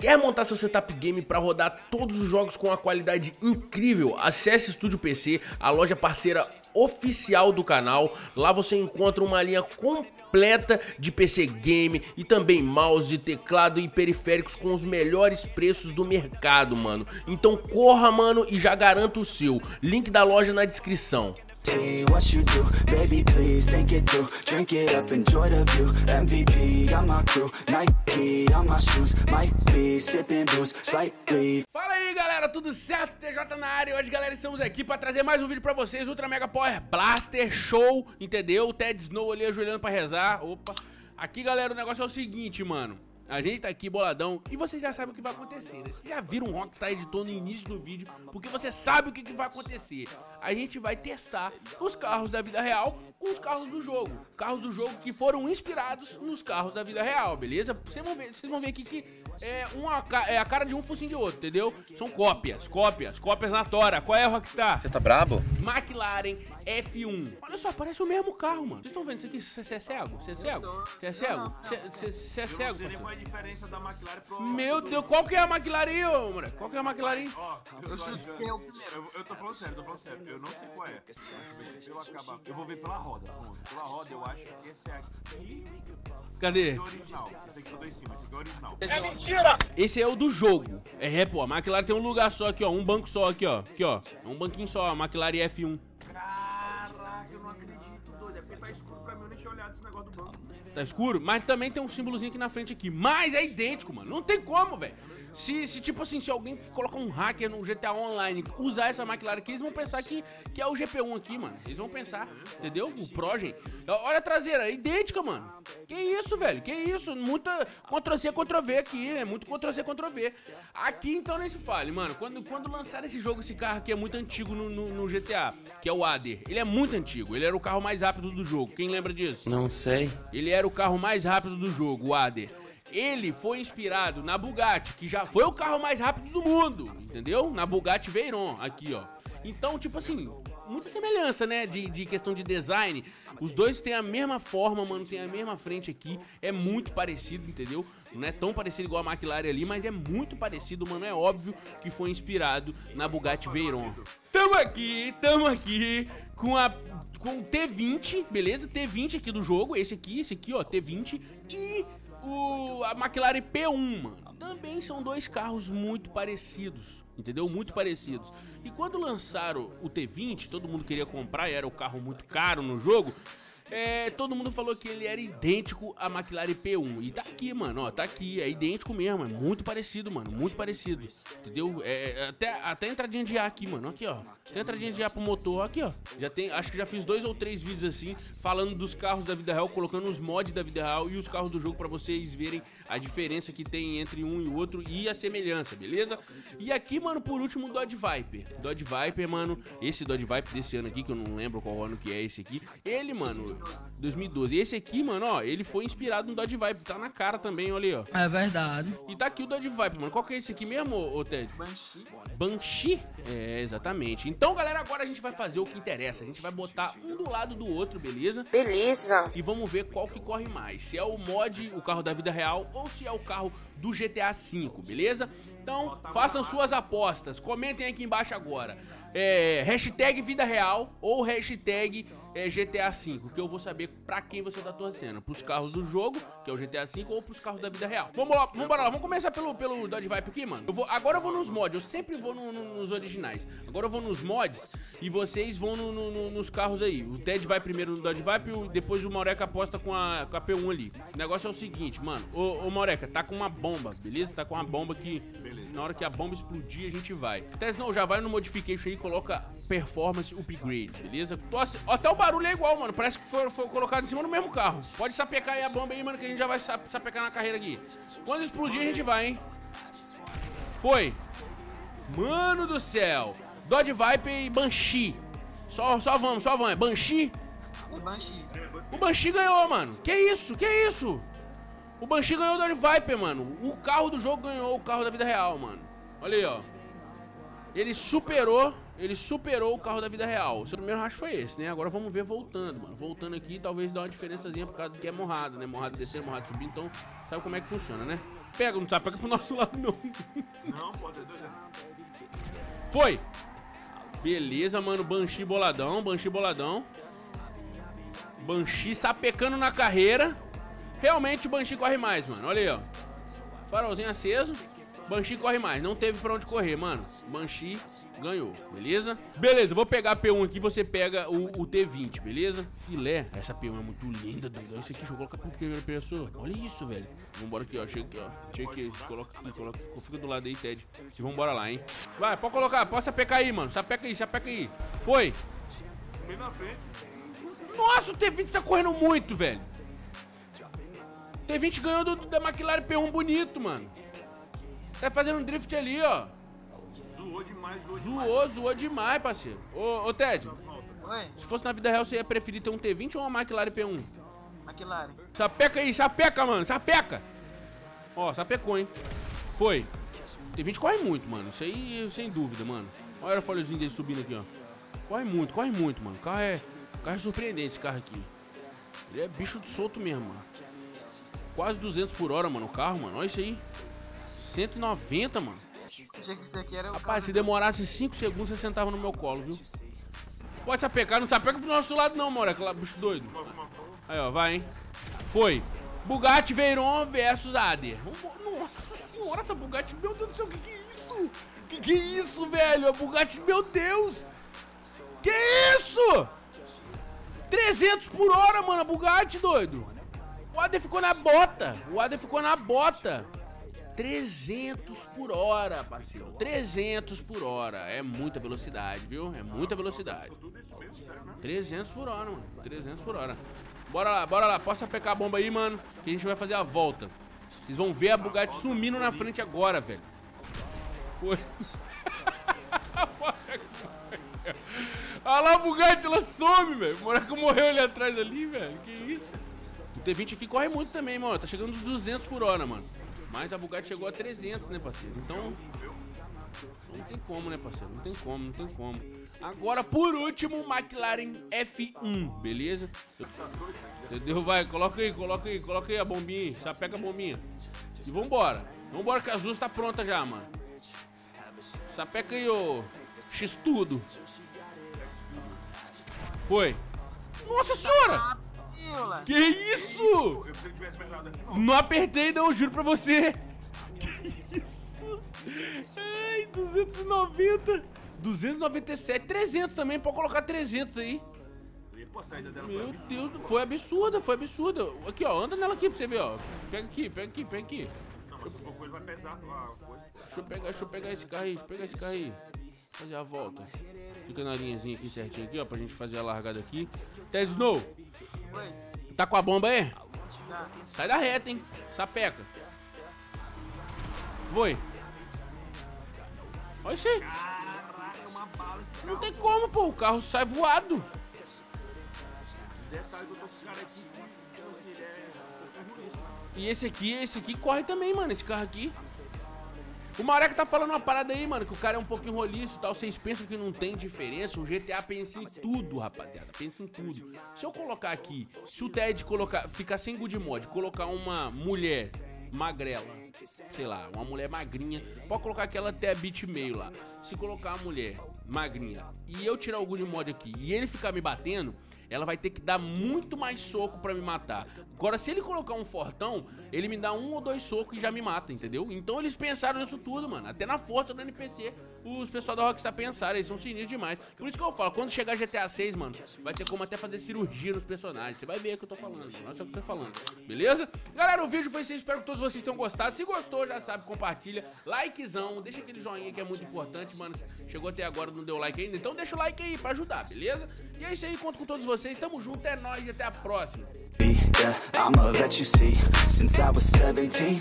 Quer montar seu setup game para rodar todos os jogos com uma qualidade incrível? Acesse Estúdio PC, a loja parceira oficial do canal. Lá você encontra uma linha completa de PC game e também mouse, teclado e periféricos com os melhores preços do mercado, mano. Então corra, mano, e já garanta o seu. Link da loja na descrição. See what you do, baby please think it through. Drink it up, enjoy the view. MVP on my crew, Nike on my shoes. Might be sipping booze, slightly. Fala aí galera, tudo certo? TJ na área. Hoje galera estamos aqui pra trazer mais um vídeo pra vocês Ultra Mega Power Blaster Show, entendeu? Ted Snow ali ajoelhando pra rezar, opa. Aqui galera, o negócio é o seguinte, mano a gente tá aqui boladão e vocês já sabem o que vai acontecer, né? Vocês já viram o Rockstar editou no início do vídeo, porque você sabe o que, que vai acontecer. A gente vai testar os carros da vida real com os carros do jogo. Carros do jogo que foram inspirados nos carros da vida real, beleza? Vocês vão ver, vocês vão ver aqui que é, uma, é a cara de um focinho de outro, entendeu? São cópias, cópias, cópias na tora. Qual é, Rockstar? Você tá brabo? McLaren F1. Olha só, parece o mesmo carro, mano. Vocês estão vendo isso aqui? Você é cego? Você é cego? Você é cego? Você é cego? Sei qual é a diferença da McLaren pro... Meu Deus, qual que é a McLaren aí, ô, moleque? Qual que é a McLaren? Ó, eu é o primeiro. Eu tô falando sério, tô falando sério. Eu não sei qual é. Eu, acabar. eu vou ver pela roda. Pela roda, eu acho que esse é aqui... Cadê? É original. Original. É mentira! Esse é o do jogo. É, pô, a McLaren tem um lugar só aqui, ó. Um banco só aqui, ó. Aqui, ó. É um banquinho só, a McLaren F1. Caraca, eu não acredito, doido. É porque tá escuro pra mim, eu nem tinha olhado esse negócio do banco. Tá escuro? Mas também tem um símbolozinho aqui na frente aqui. Mas é idêntico, mano. Não tem como, velho. Se, se, tipo assim, se alguém colocar um hacker no GTA Online usar essa McLaren aqui, eles vão pensar que, que é o GP1 aqui, mano. Eles vão pensar, entendeu? O Progen. Olha a traseira, idêntica, mano. Que isso, velho? Que isso? Muita Ctrl-C, Ctrl-V aqui. É muito Ctrl-C, Ctrl-V. Aqui, então, nem se fale, mano. Quando, quando lançaram esse jogo, esse carro aqui é muito antigo no, no, no GTA, que é o Ader. Ele é muito antigo. Ele era o carro mais rápido do jogo. Quem lembra disso? Não sei. Ele era o carro mais rápido do jogo, o Ader ele foi inspirado na Bugatti, que já foi o carro mais rápido do mundo, entendeu? Na Bugatti Veyron, aqui, ó. Então, tipo assim, muita semelhança, né, de, de questão de design. Os dois têm a mesma forma, mano, tem a mesma frente aqui. É muito parecido, entendeu? Não é tão parecido igual a McLaren ali, mas é muito parecido, mano. É óbvio que foi inspirado na Bugatti Veyron. Tamo aqui, tamo aqui com a com o T20, beleza? T20 aqui do jogo, esse aqui, esse aqui, ó, T20 e o, a McLaren P1, mano. Também são dois carros muito parecidos, entendeu? Muito parecidos. E quando lançaram o T20, todo mundo queria comprar e era o carro muito caro no jogo. É, todo mundo falou que ele era idêntico à McLaren P1. E tá aqui, mano, ó, tá aqui. É idêntico mesmo, é muito parecido, mano, muito parecido. Entendeu? É, é até, até entradinha de ar aqui, mano, aqui, ó. Tem entradinha de ar pro motor, aqui, ó. Já tem, acho que já fiz dois ou três vídeos assim, falando dos carros da vida real, colocando os mods da vida real e os carros do jogo pra vocês verem a diferença que tem entre um e o outro e a semelhança, beleza? E aqui, mano, por último, o Dodge Viper. Dodge Viper, mano, esse Dodge Viper desse ano aqui, que eu não lembro qual ano que é esse aqui. Ele, mano, 2012. Esse aqui, mano, ó, ele foi inspirado no Dodge Viper. Tá na cara também, olha aí, ó. É verdade. E tá aqui o Dodge Viper, mano. Qual que é esse aqui mesmo, ô Ted? Banshee. Banshee? É, exatamente. Então, galera, agora a gente vai fazer o que interessa. A gente vai botar um do lado do outro, beleza? Beleza. E vamos ver qual que corre mais. Se é o mod, o carro da vida real, ou se é o carro do GTA V, beleza? Então, façam suas apostas. Comentem aqui embaixo agora. É, hashtag vida real ou hashtag é GTA V, que eu vou saber pra quem você tá torcendo. Pros carros do jogo, que é o GTA V, ou pros carros da vida real. Vamos lá, vamos lá, vamos começar pelo, pelo Dodge Viper aqui, mano. Eu vou, agora eu vou nos mods, eu sempre vou no, no, nos originais. Agora eu vou nos mods e vocês vão no, nos carros aí. O Ted vai primeiro no Dodge Viper, depois o Maureca aposta com a, com a P1 ali. O negócio é o seguinte, mano. Ô, ô Maureca, tá com uma bomba, beleza? Tá com uma bomba que na hora que a bomba explodir, a gente vai. Ted, não, já vai no Modification aí e coloca Performance Upgrade, beleza? Tô, até o barulho é igual, mano. Parece que foi, foi, colocado em cima do mesmo carro. Pode sapecar aí a bomba aí, mano, que a gente já vai sapecar na carreira aqui. Quando explodir, a gente vai, hein? Foi. Mano do céu. Dodge Viper e Banshee. Só, só vamos, só vamos. É Banshee? E Banshee. O Banshee ganhou, mano. Que isso? Que isso? O Banshee ganhou o Dodge Viper, mano. O carro do jogo ganhou o carro da vida real, mano. Olha aí, ó. Ele superou, ele superou o carro da vida real. O seu primeiro racha foi esse, né? Agora vamos ver voltando, mano. Voltando aqui, talvez dá uma diferençazinha por causa do que é morrado, né? Morrado descer, morrado subir. Então, sabe como é que funciona, né? Pega, não sabe, pega pro nosso lado, não. Não, pode ser doido. Foi. Beleza, mano. Banshee boladão, Banshee boladão. Banshee sapecando na carreira. Realmente o Banshee corre mais, mano. Olha aí, ó. Farolzinho aceso. Banshee corre mais. Não teve pra onde correr, mano. Banshee ganhou, beleza? Beleza, vou pegar a P1 aqui, você pega o, o T20, beleza? Filé. Essa P1 é muito linda, doidão. Isso aqui, deixa eu colocar pra primeira pessoa. Olha isso, velho. Vambora aqui, ó. Chega aqui, ó. Chega aqui. Coloca aqui, coloca. Fica do lado aí, Ted. E vambora lá, hein. Vai, pode colocar. Pode sapecar aí, mano. Sapeca aí, sapeca aí. Foi. Bem na frente. Nossa, o T20 tá correndo muito, velho. O T20 ganhou do, da McLaren P1 bonito, mano. Tá fazendo um drift ali, ó. Zoou demais, zoou demais. Zoou, zoou demais, parceiro. Ô, ô Ted, Oi, se fosse na vida real, você ia preferir ter um T20 ou uma McLaren P1? McLaren. Sapeca aí, sapeca, mano, sapeca. Ó, sapecou, hein. Foi. T20 corre muito, mano. Isso aí, sem dúvida, mano. Olha o aerofóliozinho dele subindo aqui, ó. Corre muito, corre muito, mano. O carro é, o carro é surpreendente, esse carro aqui. Ele é bicho de solto mesmo, mano. Quase 200 por hora, mano, o carro, mano. Olha isso aí. 190, mano. Achei que isso aqui era o Rapaz, se demorasse 5 segundos, você sentava no meu colo, viu? Pode sapecar, não sapeca pro nosso lado não, moleque, lá, bicho doido. Aí, ó, vai, hein? Foi. Bugatti Veyron versus Ader. Nossa senhora, essa Bugatti, meu Deus do céu, que que é isso? Que que é isso, velho? A Bugatti, meu Deus! Que isso? 300 por hora, mano, a Bugatti, doido. O Ader ficou na bota. O Ader ficou na bota. 300 por hora, parceiro. 300 por hora. É muita velocidade, viu? É muita velocidade. 300 por hora, mano. 300 por hora. Bora lá, bora lá. Posso pegar a bomba aí, mano. Que a gente vai fazer a volta. Vocês vão ver a Bugatti sumindo na frente agora, velho. Foi. Olha lá a Bugatti, ela some, velho. O moleque morreu ali atrás ali, velho. Que isso? O T20 aqui corre muito também, mano. Tá chegando nos 200 por hora, mano. Mas a Bugatti chegou a 300, né, parceiro? Então... Não tem como, né, parceiro? Não tem como, não tem como. Agora, por último, McLaren F1, beleza? Entendeu? Vai, coloca aí, coloca aí, coloca aí a bombinha aí. Sapeca a bombinha. E vambora. Vambora que a Azul tá pronta já, mano. Sapeca aí, ô... X-tudo. Foi. Nossa senhora! Que isso? Eu não. Não apertei não, juro pra você. Que isso? Ai, 290. 297, 300 também, pode colocar 300 aí. Pô, Meu. Deus, foi absurda, foi absurda. Aqui, ó, anda nela aqui pra você ver, ó. Pega aqui, pega aqui, pega aqui. Não, mas um pouco ele vai pesar a coisa. Deixa eu pegar, deixa eu pegar esse carro aí, deixa eu pegar esse carro aí. Fazer a volta. Fica na linhazinha aqui certinho aqui, ó, pra gente fazer a largada aqui. Ted Snow, tá com a bomba aí? tá. Sai da reta, hein? Sapeca. Foi. Olha isso aí. Não tem como, pô. O carro sai voado. E esse aqui, esse aqui corre também, mano. Esse carro aqui. O Mareca tá falando uma parada aí, mano, que o cara é um pouquinho roliço e tal. Vocês pensam que não tem diferença? O GTA pensa em tudo, rapaziada. Pensa em tudo. Se eu colocar aqui, se o Ted colocar, ficar sem good mod, colocar uma mulher magrela, sei lá, uma mulher magrinha, pode colocar aquela até bit meio lá. Se colocar a mulher magrinha e eu tirar o good mod aqui e ele ficar me batendo, ela vai ter que dar muito mais soco pra me matar. Agora, se ele colocar um fortão, ele me dá um ou dois socos e já me mata, entendeu? Então eles pensaram nisso tudo, mano. Até na força do NPC, os pessoal da Rockstar pensaram, eles são sinistros demais. Por isso que eu falo, quando chegar GTA 6, mano, vai ter como até fazer cirurgia nos personagens. Você vai ver o que eu tô falando, mano. Olha só o que eu tô falando. Beleza? Galera, o vídeo foi isso. Espero que todos vocês tenham gostado. Se gostou, já sabe, compartilha. Likezão, deixa aquele joinha que é muito importante, mano. Chegou até agora, não deu like ainda, então deixa o like aí pra ajudar, beleza? E é isso aí, conto com todos vocês. Tamo junto, é nóis e até a próxima. Yeah, I'm a vet, you see, since I was 17.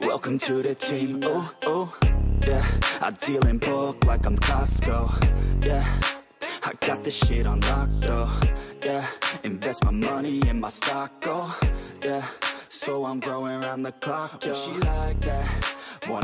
Welcome to the team. Oh, oh. Yeah, I deal in bulk like I'm Costco. Yeah, I got this shit on lock, though. Yeah, invest my money in my stock, oh. Yeah, so I'm growing around the clock, yo. She like that. Wanna